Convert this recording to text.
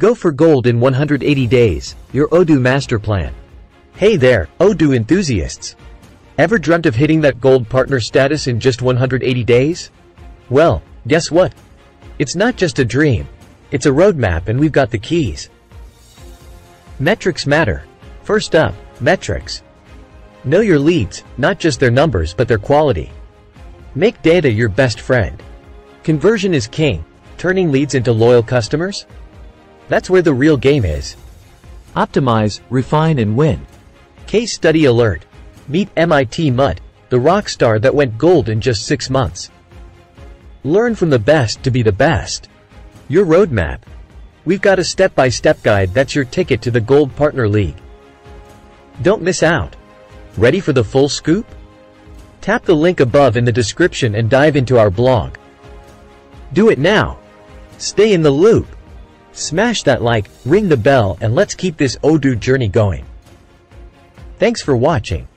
Go for gold in 180 days, your Odoo master plan. Hey there, Odoo enthusiasts. Ever dreamt of hitting that gold partner status in just 180 days? Well, guess what? It's not just a dream. It's a roadmap and we've got the keys. Metrics matter. First up, metrics. Know your leads, not just their numbers but their quality. Make data your best friend. Conversion is king. Turning leads into loyal customers? That's where the real game is. Optimize, refine and win. Case study alert. Meet MIT Mutt, the rock star that went gold in just six months. Learn from the best to be the best. Your roadmap. We've got a step-by-step guide that's your ticket to the Gold Partner League. Don't miss out. Ready for the full scoop? Tap the link above in the description and dive into our blog. Do it now. Stay in the loop. Smash that like, ring the bell and let's keep this Odoo journey going. Thanks for watching.